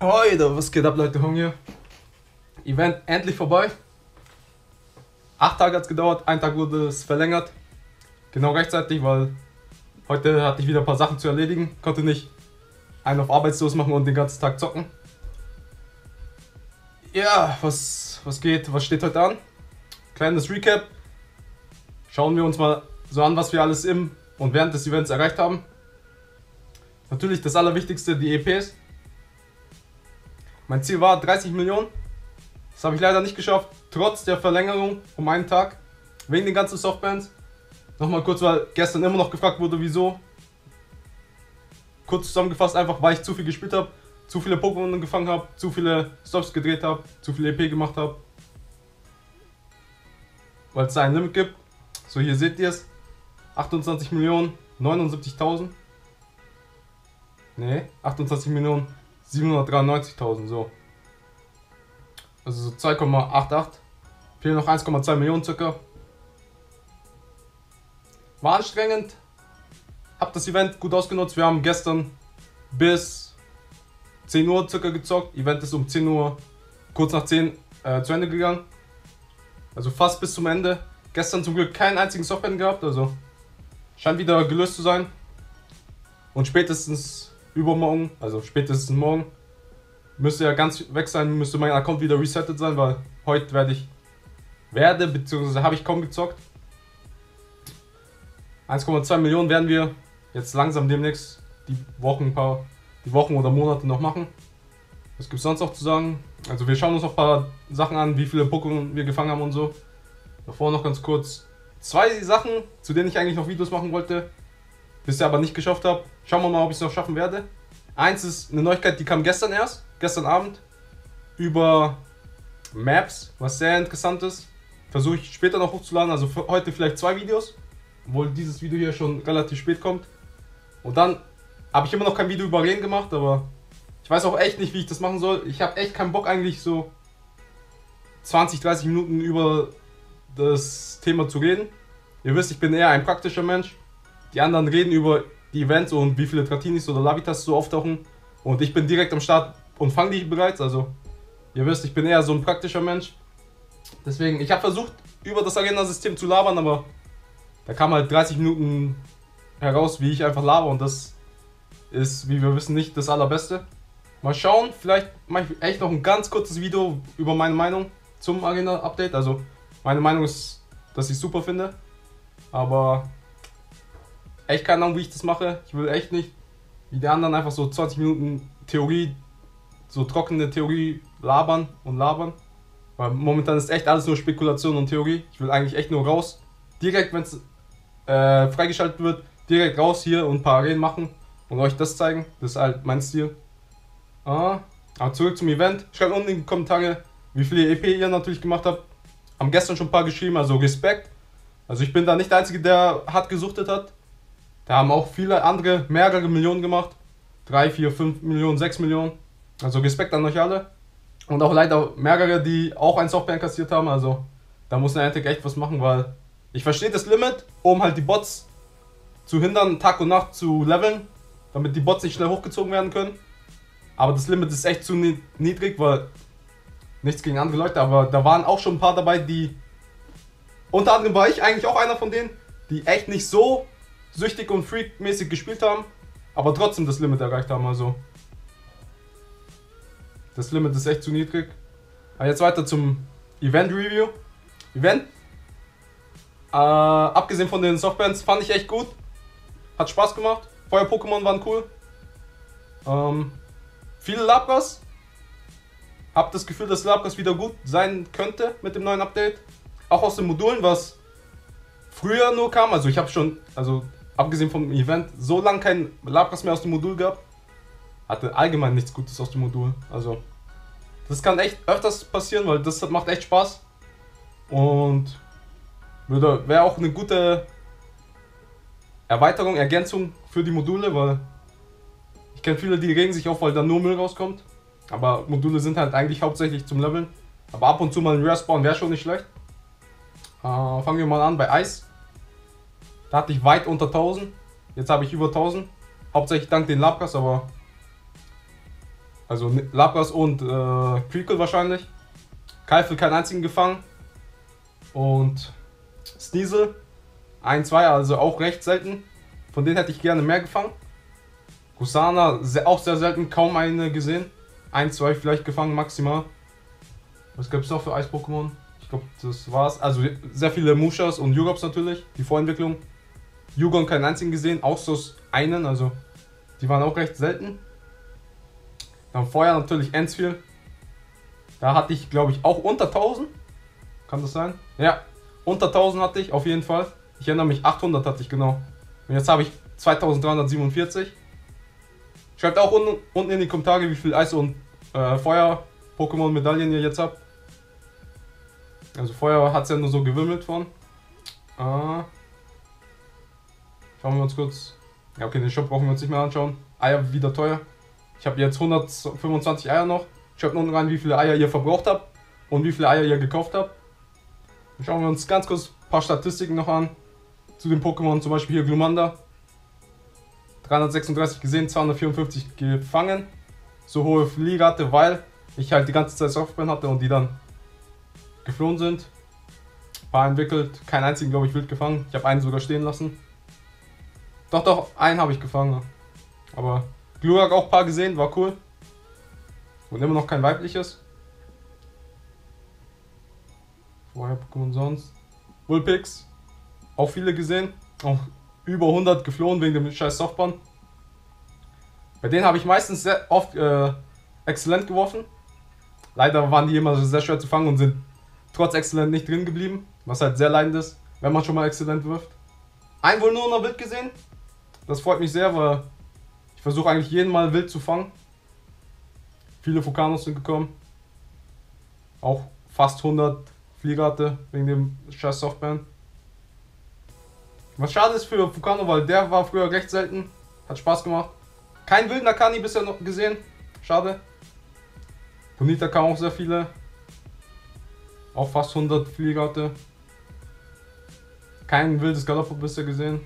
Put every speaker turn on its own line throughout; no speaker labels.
Heute, was geht ab, Leute? Hong hier. Event endlich vorbei. Acht Tage hat es gedauert, ein Tag wurde es verlängert. Genau rechtzeitig, weil heute hatte ich wieder ein paar Sachen zu erledigen. Konnte nicht einen auf arbeitslos machen und den ganzen Tag zocken. Ja, was, was geht, was steht heute an? Kleines Recap. Schauen wir uns mal so an, was wir alles im und während des Events erreicht haben. Natürlich das Allerwichtigste, die EPs. Mein Ziel war 30 Millionen. Das habe ich leider nicht geschafft, trotz der Verlängerung um einen Tag. Wegen den ganzen Softbands. Nochmal kurz, weil gestern immer noch gefragt wurde, wieso. Kurz zusammengefasst, einfach weil ich zu viel gespielt habe, zu viele Pokémon gefangen habe, zu viele Stops gedreht habe, zu viel EP gemacht habe. Weil es da ein Limit gibt. So, hier seht ihr es. 28 Millionen 79.000. Ne, 28 Millionen 793.000, so. Also so 2,88. Fehlen noch 1,2 Millionen circa. War anstrengend. Hab das Event gut ausgenutzt. Wir haben gestern bis 10 Uhr circa gezockt. Event ist um 10 Uhr, kurz nach 10 äh, zu Ende gegangen. Also fast bis zum Ende. Gestern zum Glück keinen einzigen Softband gehabt, also scheint wieder gelöst zu sein. Und spätestens übermorgen, also spätestens morgen, müsste ja ganz weg sein, müsste mein Account wieder resettet sein, weil heute werde ich, werde, beziehungsweise habe ich kaum gezockt. 1,2 Millionen werden wir jetzt langsam demnächst die Wochen, paar, die Wochen oder Monate noch machen. Was gibt es sonst noch zu sagen? Also wir schauen uns noch ein paar Sachen an, wie viele Pokémon wir gefangen haben und so. Davor noch ganz kurz zwei Sachen, zu denen ich eigentlich noch Videos machen wollte, bisher aber nicht geschafft habe. Schauen wir mal, ob ich es noch schaffen werde. Eins ist eine Neuigkeit, die kam gestern erst, gestern Abend, über Maps, was sehr interessant ist. Versuche ich später noch hochzuladen, also heute vielleicht zwei Videos, obwohl dieses Video hier schon relativ spät kommt. Und dann habe ich immer noch kein Video über Reden gemacht, aber ich weiß auch echt nicht, wie ich das machen soll. Ich habe echt keinen Bock eigentlich so 20, 30 Minuten über das Thema zu reden. Ihr wisst, ich bin eher ein praktischer Mensch. Die anderen reden über die Events und wie viele Tratinis oder Lavitas so auftauchen. Und ich bin direkt am Start und fange die bereits. Also, ihr wisst, ich bin eher so ein praktischer Mensch. Deswegen, ich habe versucht, über das Arena-System zu labern, aber da kam halt 30 Minuten heraus, wie ich einfach laber. Und das ist, wie wir wissen, nicht das Allerbeste. Mal schauen, vielleicht mache ich echt noch ein ganz kurzes Video über meine Meinung zum Arena-Update. Also, meine Meinung ist, dass ich es super finde. Aber echt keine Ahnung, wie ich das mache. Ich will echt nicht wie die anderen einfach so 20 Minuten Theorie, so trockene Theorie labern und labern. Weil momentan ist echt alles nur Spekulation und Theorie. Ich will eigentlich echt nur raus. Direkt, wenn es äh, freigeschaltet wird, direkt raus hier und ein paar Arenen machen und euch das zeigen. Das ist halt mein Stil. Ah, aber zurück zum Event. Schreibt unten in die Kommentare, wie viele EP ihr natürlich gemacht habt. Haben gestern schon ein paar geschrieben, also Respekt. Also ich bin da nicht der Einzige, der hart gesuchtet hat. Da haben auch viele andere mehrere Millionen gemacht. 3, 4, 5 Millionen, 6 Millionen. Also Respekt an euch alle. Und auch leider mehrere, die auch ein Software kassiert haben. Also da muss Niantic echt was machen, weil ich verstehe das Limit, um halt die Bots zu hindern, Tag und Nacht zu leveln, damit die Bots nicht schnell hochgezogen werden können. Aber das Limit ist echt zu niedrig, weil Nichts gegen andere Leute, aber da waren auch schon ein paar dabei, die. Unter anderem war ich eigentlich auch einer von denen, die echt nicht so süchtig und freakmäßig gespielt haben, aber trotzdem das Limit erreicht haben. Also. Das Limit ist echt zu niedrig. Aber jetzt weiter zum Event Review. Event. Äh, abgesehen von den Softbands fand ich echt gut. Hat Spaß gemacht. Feuer-Pokémon waren cool. Ähm, viele Labras, habe das Gefühl, dass Labras wieder gut sein könnte mit dem neuen Update. Auch aus den Modulen, was früher nur kam. Also ich habe schon, also abgesehen vom Event, so lange kein Labras mehr aus dem Modul gehabt. Hatte allgemein nichts Gutes aus dem Modul. Also das kann echt öfters passieren, weil das macht echt Spaß. Und wäre auch eine gute Erweiterung, Ergänzung für die Module, weil ich kenne viele, die regen sich auf, weil da nur Müll rauskommt. Aber Module sind halt eigentlich hauptsächlich zum Leveln. Aber ab und zu mal ein Respawn wäre schon nicht schlecht. Äh, fangen wir mal an bei Eis. Da hatte ich weit unter 1000. Jetzt habe ich über 1000. Hauptsächlich dank den Labgas, aber Also Lapras und äh, Prequel wahrscheinlich. Keifel keinen einzigen gefangen. Und Sneasel, ein, zwei, also auch recht selten. Von denen hätte ich gerne mehr gefangen. Gusana, auch sehr selten, kaum eine gesehen. Ein, zwei vielleicht gefangen, maximal. Was gab es noch für Eis-Pokémon? Ich glaube, das war's. Also sehr viele Mushas und Yugops natürlich, die Vorentwicklung. Yugon keinen einzigen gesehen, auch so einen, also die waren auch recht selten. Dann vorher natürlich Ensfield. Da hatte ich, glaube ich, auch unter 1000. Kann das sein? Ja, unter 1000 hatte ich auf jeden Fall. Ich erinnere mich, 800 hatte ich genau. Und jetzt habe ich 2347. Schreibt auch unten, unten in die Kommentare, wie viel Eis- und äh, Feuer-Pokémon-Medaillen ihr jetzt habt. Also Feuer hat es ja nur so gewimmelt von. Äh, schauen wir uns kurz. Ja, okay, den Shop brauchen wir uns nicht mehr anschauen. Eier wieder teuer. Ich habe jetzt 125 Eier noch. Schreibt unten rein, wie viele Eier ihr verbraucht habt und wie viele Eier ihr gekauft habt. Dann schauen wir uns ganz kurz ein paar Statistiken noch an zu den Pokémon. Zum Beispiel hier Glumanda. 336 gesehen, 254 gefangen. So hohe Fliegerate, weil ich halt die ganze Zeit Softband hatte und die dann geflohen sind. Paar entwickelt, keinen einzigen, glaube ich, wild gefangen. Ich habe einen sogar stehen lassen. Doch, doch, einen habe ich gefangen. Aber Glurak auch ein paar gesehen, war cool. Und immer noch kein weibliches. Vorher Pokémon sonst. Vulpix, auch viele gesehen. Auch über 100 geflohen wegen dem scheiß Softbahn. Bei denen habe ich meistens sehr oft äh, exzellent geworfen. Leider waren die immer sehr schwer zu fangen und sind trotz exzellent nicht drin geblieben. Was halt sehr leidend ist, wenn man schon mal exzellent wirft. Ein wohl nur noch wild gesehen. Das freut mich sehr, weil ich versuche eigentlich jeden Mal wild zu fangen. Viele Fukanos sind gekommen. Auch fast 100 Fliegerte wegen dem scheiß Softband. Was schade ist für Fukano, weil der war früher recht selten. Hat Spaß gemacht. Kein wilden Akani bisher noch gesehen. Schade. Bonita kam auch sehr viele. Auch fast 100 Fliegerte. Kein wildes Galoppo bisher gesehen.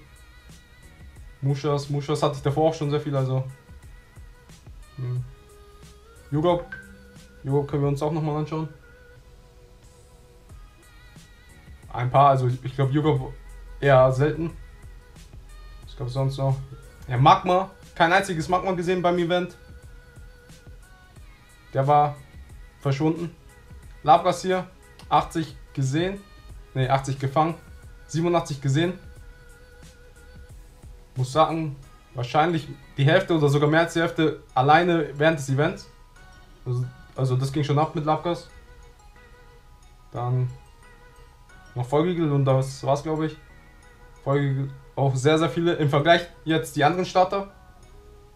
Mushas, Mushas hatte ich davor auch schon sehr viel, also. Hm. Jugok können wir uns auch nochmal anschauen. Ein paar, also ich glaube Jugok eher selten. Ich glaube sonst noch. Ja, Magma. Kein einziges Magma gesehen beim Event. Der war verschwunden. Labras hier. 80 gesehen. Ne, 80 gefangen. 87 gesehen. Muss sagen, wahrscheinlich die Hälfte oder sogar mehr als die Hälfte alleine während des Events. Also, also das ging schon ab mit Labgas. Dann noch Vollgegel und das war's glaube ich. Folge auch sehr, sehr viele. Im Vergleich jetzt die anderen Starter.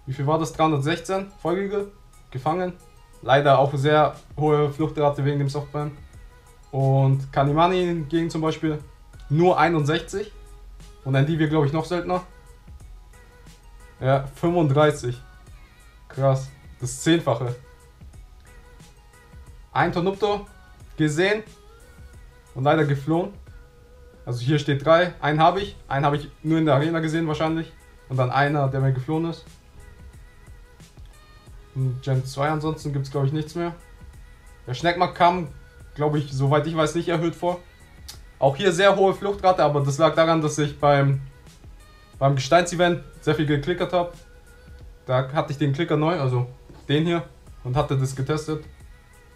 Wie viel war das? 316 Folge gefangen. Leider auch sehr hohe Fluchtrate wegen dem Softband. Und Kanimani hingegen zum Beispiel nur 61. Und ein wir glaube ich noch seltener. Ja, 35. Krass. Das Zehnfache. Ein Tonupto gesehen und leider geflohen. Also hier steht drei. Einen habe ich. Einen habe ich nur in der Arena gesehen wahrscheinlich. Und dann einer, der mir geflohen ist. Und Gen 2 ansonsten gibt es glaube ich nichts mehr. Der Schneckmark kam, glaube ich, soweit ich weiß, nicht erhöht vor. Auch hier sehr hohe Fluchtrate, aber das lag daran, dass ich beim, beim Gesteins-Event sehr viel geklickert habe. Da hatte ich den Klicker neu, also den hier, und hatte das getestet.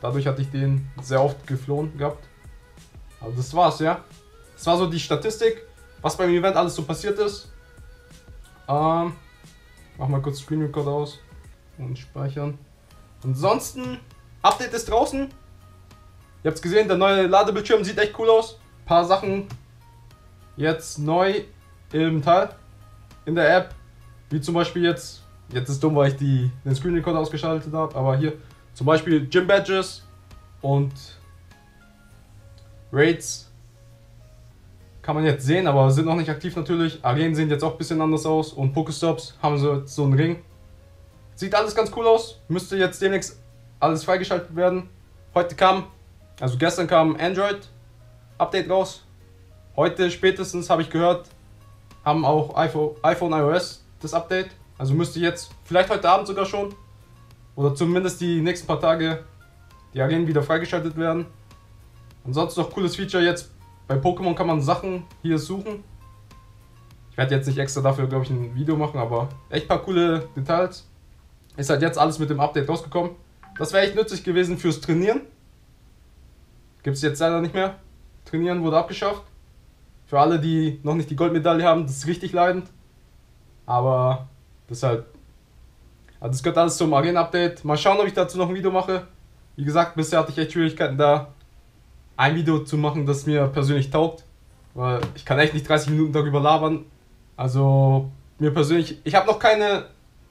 Dadurch hatte ich den sehr oft geflohen gehabt. Aber das war's, ja. Das war so die Statistik, was beim Event alles so passiert ist. Ähm, mach mal kurz Screen Record aus und speichern. Ansonsten, Update ist draußen. Ihr habt es gesehen, der neue Ladebildschirm sieht echt cool aus. Ein paar Sachen jetzt neu im Teil in der App. Wie zum Beispiel jetzt, jetzt ist dumm, weil ich die, den Screen Record ausgeschaltet habe, aber hier zum Beispiel Gym Badges und Raids kann man jetzt sehen, aber sind noch nicht aktiv natürlich. Arenen sehen jetzt auch ein bisschen anders aus und Pokestops haben so, so einen Ring. Sieht alles ganz cool aus. Müsste jetzt demnächst alles freigeschaltet werden. Heute kam, also gestern kam Android Update raus. Heute spätestens habe ich gehört, haben auch iPhone iOS das Update. Also müsste jetzt, vielleicht heute Abend sogar schon Oder zumindest die nächsten paar Tage die Arenen wieder freigeschaltet werden. Ansonsten noch cooles Feature jetzt. Bei Pokémon kann man Sachen hier suchen. Ich werde jetzt nicht extra dafür, glaube ich, ein Video machen, aber echt paar coole Details. Ist halt jetzt alles mit dem Update rausgekommen. Das wäre echt nützlich gewesen fürs Trainieren. Gibt es jetzt leider nicht mehr. Trainieren wurde abgeschafft. Für alle, die noch nicht die Goldmedaille haben, das ist richtig leidend. Aber das halt. Also das gehört alles zum Arena-Update. Mal schauen, ob ich dazu noch ein Video mache. Wie gesagt, bisher hatte ich echt Schwierigkeiten da, ein Video zu machen, das mir persönlich taugt. Weil ich kann echt nicht 30 Minuten darüber labern. Also mir persönlich, ich habe noch keine,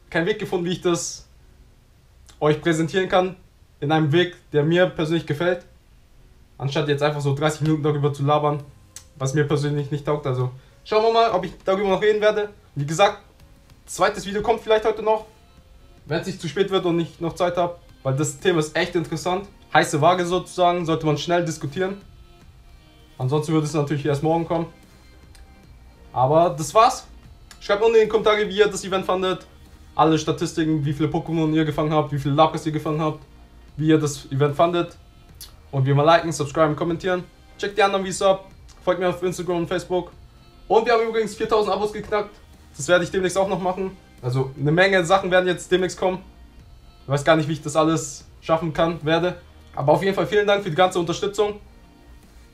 keinen Weg gefunden, wie ich das euch präsentieren kann. In einem Weg, der mir persönlich gefällt. Anstatt jetzt einfach so 30 Minuten darüber zu labern, was mir persönlich nicht taugt. Also schauen wir mal, ob ich darüber noch reden werde. Wie gesagt, zweites Video kommt vielleicht heute noch, wenn es nicht zu spät wird und ich noch Zeit habe. Weil das Thema ist echt interessant. Heiße Waage sozusagen, sollte man schnell diskutieren. Ansonsten würde es natürlich erst morgen kommen. Aber das war's. Schreibt unten in die Kommentare, wie ihr das Event fandet. Alle Statistiken, wie viele Pokémon ihr gefangen habt, wie viele Lapis ihr gefangen habt, wie ihr das Event fandet. Und wie immer liken, subscriben, kommentieren. Checkt die anderen Videos ab. Folgt mir auf Instagram und Facebook. Und wir haben übrigens 4000 Abos geknackt. Das werde ich demnächst auch noch machen. Also eine Menge Sachen werden jetzt demnächst kommen. Ich weiß gar nicht, wie ich das alles schaffen kann, werde. Aber auf jeden Fall vielen Dank für die ganze Unterstützung.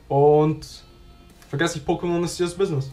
Und vergesst nicht, Pokémon ist das Business.